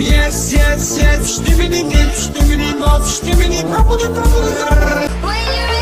Yes, yes, yes. Stimming in, stimming in, stimming in.